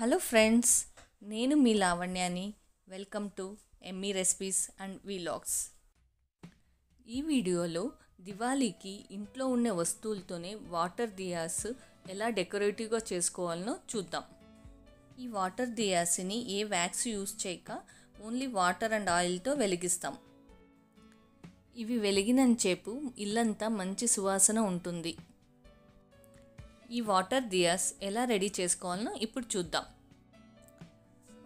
Hello friends నేను మీ లావణ్యాని. Welcome to Emmy recipes and vlogs ఈ వీడియోలో దివాళీకి ఇంట్లో ఉన్న వస్తువులతోనే వాటర్ దియాస్ ఎలా డెకరేటివ్గా చేసుకోవాలనో చూద్దాం. ఈ వాటర్ దియాస్ని ఏ వ్యాక్స్ యూస్ చేయక ఓన్లీ వాటర్ అండ్ ఆయిల్తో వెలిగిస్తాం. ఇవి వెలిగినంచేపు ఇల్లంతా మంచి సువాసన ఉంటుంది. ఈ వాటర్ దియాస్ ఎలా రెడీ చేసుకోవాలనో ఇప్పుడు చూద్దాం.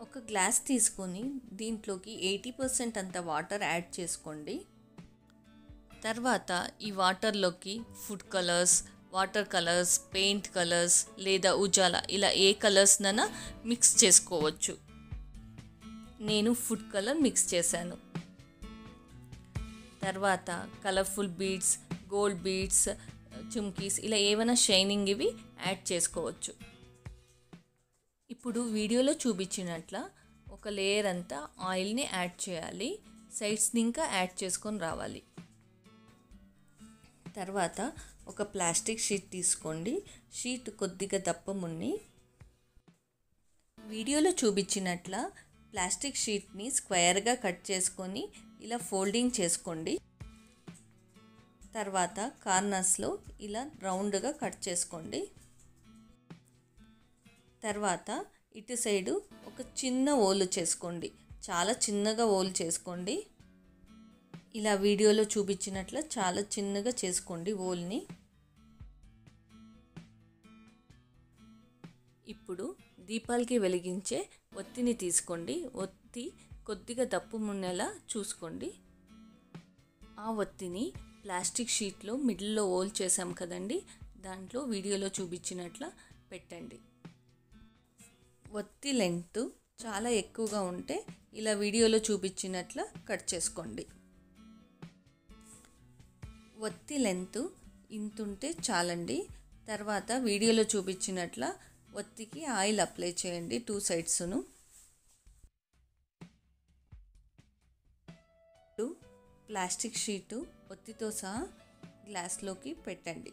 ఒక గ్లాస్ తీసుకొని దీంట్లోకి ఎయిటీ పర్సెంట్ అంత వాటర్ యాడ్ చేసుకోండి. తర్వాత ఈ వాటర్లోకి food colours water colours paint colours లేదా ఉజాలా ఇలా ఏ కలర్స్నైనా మిక్స్ చేసుకోవచ్చు. నేను ఫుడ్ కలర్ మిక్స్ చేశాను. తర్వాత కలర్ఫుల్ బీడ్స్ గోల్డ్ బీడ్స్ చుమ్కీస్ ఇలా ఏమైనా షైనింగ్ ఇవి యాడ్ చేసుకోవచ్చు. ఇప్పుడు వీడియోలో చూపించినట్ల ఒక లేయర్ అంతా ఆయిల్ని యాడ్ చేయాలి. సైడ్స్ని ఇంకా యాడ్ చేసుకొని రావాలి. తర్వాత ఒక ప్లాస్టిక్ షీట్ తీసుకోండి. షీట్ కొద్దిగా దప్పమున్ని వీడియోలో చూపించినట్ల ప్లాస్టిక్ షీట్ని స్క్వేర్గా కట్ చేసుకొని ఇలా ఫోల్డింగ్ చేసుకోండి. తర్వాత కార్నర్స్లో ఇలా రౌండ్గా కట్ చేసుకోండి. తర్వాత ఇటు సైడు ఒక చిన్న ఓలు చేసుకోండి. చాలా చిన్నగా ఓలు చేసుకోండి. ఇలా వీడియోలో చూపించినట్లు చాలా చిన్నగా చేసుకోండి ఓల్ని ఇప్పుడు దీపాలకి వెలిగించే ఒత్తిని తీసుకోండి. ఒత్తి కొద్దిగా దప్పు మున్నేలా చూసుకోండి. ఆ ఒత్తిని ప్లాస్టిక్ షీట్లో మిడిల్లో ఓల్ చేసాం కదండి దాంట్లో వీడియోలో చూపించినట్ల పెట్టండి. ఒత్తి లెంత్ చాలా ఎక్కువగా ఉంటే ఇలా వీడియోలో చూపించినట్ల కట్ చేసుకోండి. ఒత్తి లెంత్ ఇంతుంటే చాలండి. తర్వాత వీడియోలో చూపించినట్ల ఒత్తికి ఆయిల్ అప్లై చేయండి టూ సైడ్స్ను. ప్లాస్టిక్ షీటు ఒత్తితో సహా గ్లాస్లోకి పెట్టండి.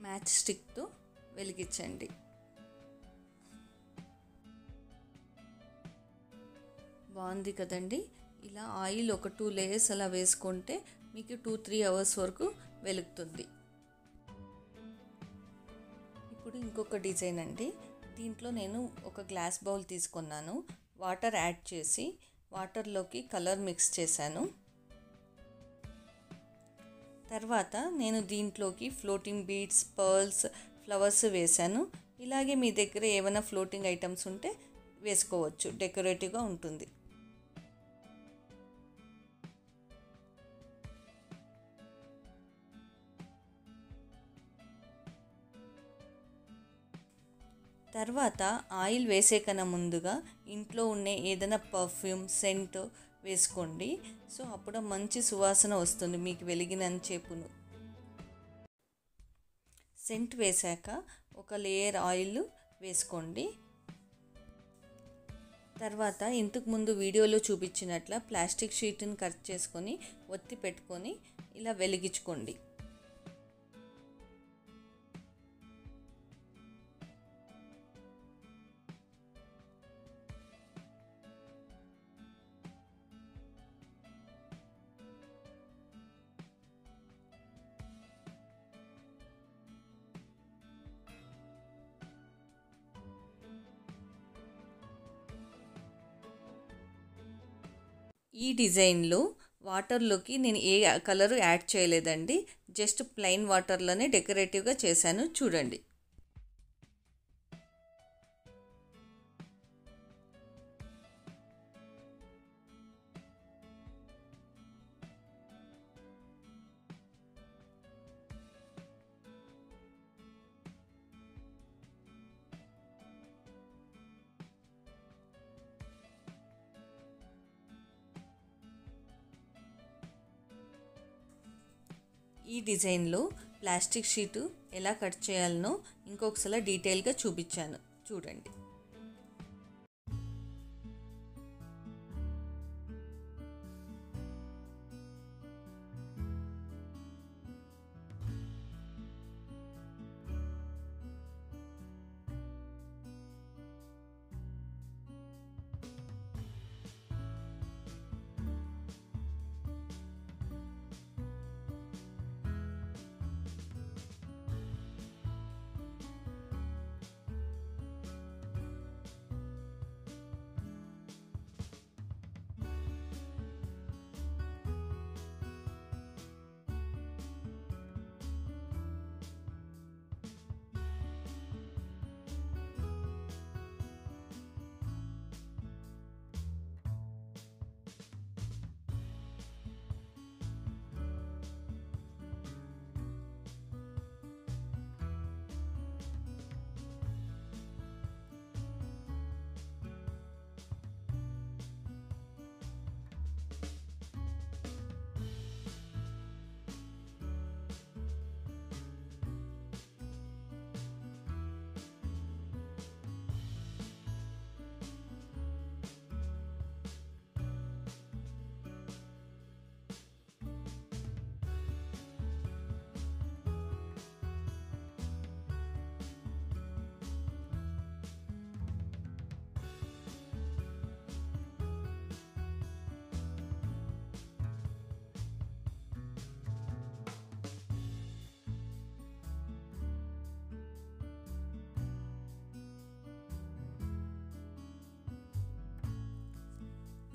మ్యాచ్ స్టిక్తో వెలిగించండి. బాగుంది కదండి? ఇలా ఆయిల్ ఒక టూ లేయర్స్ అలా వేసుకుంటే మీకు టూ త్రీ అవర్స్ వరకు వెలుగుతుంది. ఇంకొక డిజైన్ అండి. దీంట్లో నేను ఒక గ్లాస్ బౌల్ తీసుకున్నాను. వాటర్ యాడ్ చేసి వాటర్లోకి కలర్ మిక్స్ చేశాను. తర్వాత నేను దీంట్లోకి ఫ్లోటింగ్ బీడ్స్ పర్ల్స్ ఫ్లవర్స్ వేశాను. ఇలాగే మీ దగ్గర ఏమైనా ఫ్లోటింగ్ ఐటమ్స్ ఉంటే వేసుకోవచ్చు. డెకరేటివ్గా ఉంటుంది. తర్వాత ఆయిల్ వేసే కన్నా ముందుగా ఇంట్లో ఉండే ఏదైనా పర్ఫ్యూమ్ సెంట్ వేసుకోండి. సో అప్పుడు మంచి సువాసన వస్తుంది మీకు వెలిగినంత చేపును సెంట్ వేశాక ఒక లేయర్ ఆయిల్ వేసుకోండి. తర్వాత ఇంతకు ముందు వీడియోలో చూపించినట్ల ప్లాస్టిక్ షీట్ని కట్ చేసుకొని ఒత్తి పెట్టుకొని ఇలా వెలిగించుకోండి. ఈ డిజైన్లో వాటర్లోకి నేను ఏ కలరు యాడ్ చేయలేదండి. జస్ట్ ప్లెయిన్ వాటర్లోనే డెకరేటివ్గా చేశాను. చూడండి. ఈ డిజైన్లో ప్లాస్టిక్ షీటు ఎలా కట్ చేయాలనో ఇంకొకసారి డీటెయిల్గా చూపించాను. చూడండి.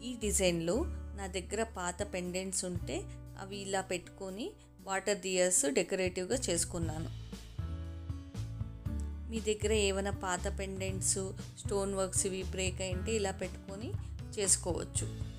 ఈ డిజైన్లో నా దగ్గర పాత పెండెంట్స్ ఉంటే అవి ఇలా పెట్టుకొని వాటర్ దియర్స్ డెకరేటివ్గా చేసుకున్నాను. మీ దగ్గర ఏమైనా పాత పెండెంట్స్ స్టోన్ వర్క్స్ ఇవి బ్రేక్ అయింటే ఇలా పెట్టుకొని చేసుకోవచ్చు.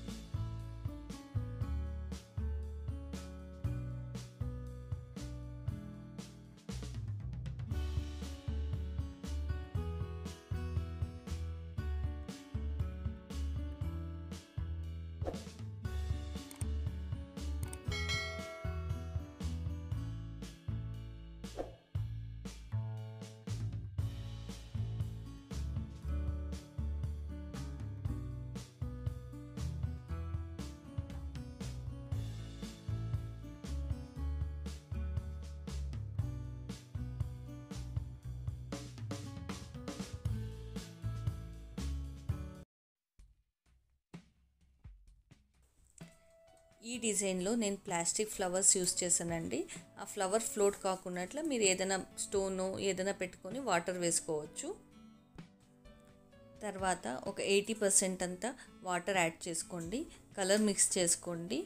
ఈ డిజైన్లో నేను ప్లాస్టిక్ ఫ్లవర్స్ యూస్ చేశానండి. ఆ ఫ్లవర్ ఫ్లోట్ కాకున్నట్లు మీరు ఏదైనా స్టోను ఏదైనా పెట్టుకొని వాటర్ వేసుకోవచ్చు. తర్వాత ఒక ఎయిటీ పర్సెంట్ అంతా వాటర్ యాడ్ చేసుకోండి. కలర్ మిక్స్ చేసుకోండి.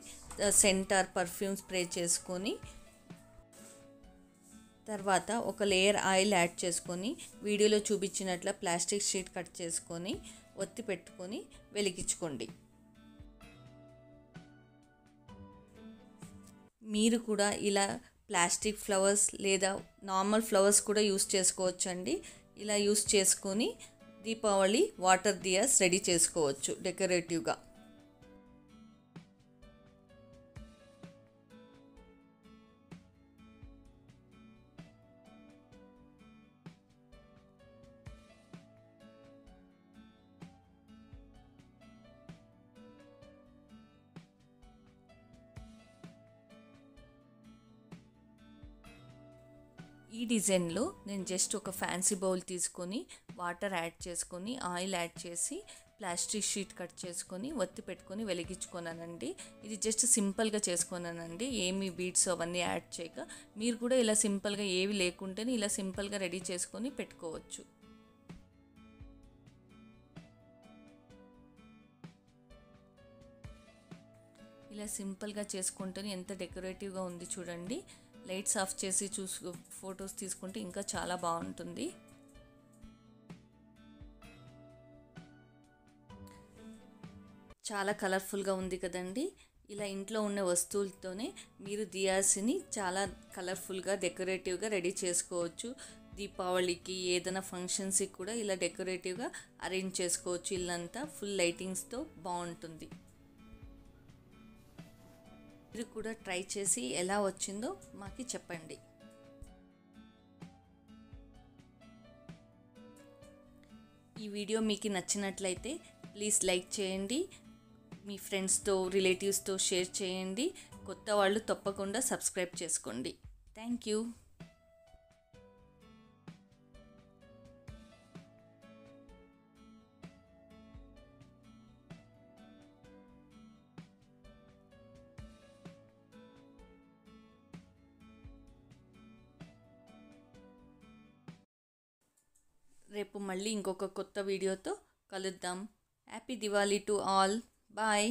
సెంటర్ పర్ఫ్యూమ్ స్ప్రే చేసుకొని తర్వాత ఒక లేయర్ ఆయిల్ యాడ్ చేసుకొని వీడియోలో చూపించినట్ల ప్లాస్టిక్ షీట్ కట్ చేసుకొని ఒత్తి పెట్టుకొని వెలిగించుకోండి. మీరు కూడా ఇలా ప్లాస్టిక్ ఫ్లవర్స్ లేదా నార్మల్ ఫ్లవర్స్ కూడా యూస్ చేసుకోవచ్చండి. ఇలా యూస్ చేసుకొని దీపావళి వాటర్ దియాస్ రెడీ చేసుకోవచ్చు డెకరేటివ్గా. ఈ డిజైన్లో నేను జస్ట్ ఒక ఫ్యాన్సీ బౌల్ తీసుకొని వాటర్ యాడ్ చేసుకొని ఆయిల్ యాడ్ చేసి ప్లాస్టిక్ షీట్ కట్ చేసుకొని ఒత్తి పెట్టుకొని వెలిగించుకున్నానండి. ఇది జస్ట్ సింపుల్గా చేసుకున్నానండి. ఏమి బీట్స్ అవన్నీ యాడ్ చేయక. మీరు కూడా ఇలా సింపుల్గా ఏవి లేకుంటేనే ఇలా సింపుల్గా రెడీ చేసుకొని పెట్టుకోవచ్చు. ఇలా సింపుల్గా చేసుకుంటేనే ఎంత డెకరేటివ్గా ఉంది చూడండి. లైట్స్ ఆఫ్ చేసి చూసు ఫొటోస్ తీసుకుంటే ఇంకా చాలా బాగుంటుంది. చాలా కలర్ఫుల్గా ఉంది కదండి. ఇలా ఇంట్లో ఉన్న వస్తువులతోనే మీరు దియాసిని చాలా కలర్ఫుల్గా డెకరేటివ్గా రెడీ చేసుకోవచ్చు. దీపావళికి ఏదైనా ఫంక్షన్స్కి కూడా ఇలా డెకరేటివ్గా అరేంజ్ చేసుకోవచ్చు. ఇల్లంతా ఫుల్ లైటింగ్స్తో బాగుంటుంది. మీరు కూడా ట్రై చేసి ఎలా వచ్చిందో మాకు చెప్పండి. ఈ వీడియో మీకు నచ్చినట్లయితే ప్లీజ్ లైక్ చేయండి మీ ఫ్రెండ్స్తో రిలేటివ్స్తో షేర్ చేయండి కొత్త వాళ్ళు తప్పకుండా సబ్స్క్రైబ్ చేసుకోండి. Thank you. రేపు మళ్ళీ ఇంకొక కొత్త వీడియోతో కలుద్దాం. Happy Diwali to all bye